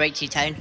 Great two-tone.